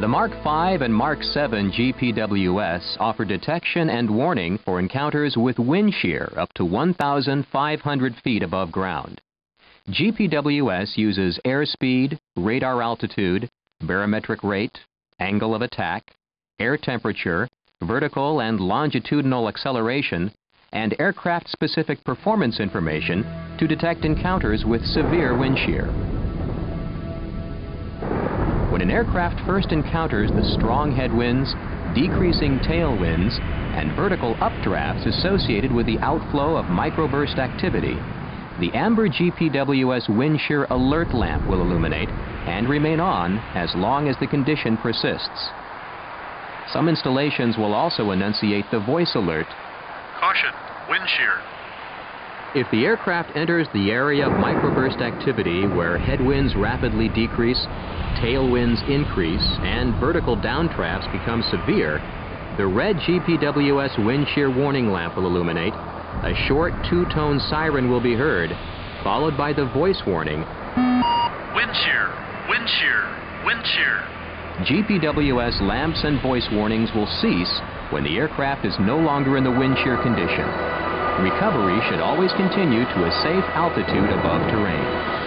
The Mark V and Mark VII GPWS offer detection and warning for encounters with wind shear up to 1,500 feet above ground. GPWS uses airspeed, radar altitude, barometric rate, angle of attack, air temperature, vertical and longitudinal acceleration, and aircraft-specific performance information to detect encounters with severe wind shear. When an aircraft first encounters the strong headwinds, decreasing tailwinds, and vertical updrafts associated with the outflow of microburst activity, the amber GPWS wind shear alert lamp will illuminate and remain on as long as the condition persists. Some installations will also enunciate the voice alert. Caution, wind shear. If the aircraft enters the area of microburst activity where headwinds rapidly decrease, tailwinds increase, and vertical downdrafts become severe, the red GPWS wind shear warning lamp will illuminate, a short two-tone siren will be heard, followed by the voice warning, Wind shear, wind shear, wind shear. GPWS lamps and voice warnings will cease when the aircraft is no longer in the wind shear condition. Recovery should always continue to a safe altitude above terrain.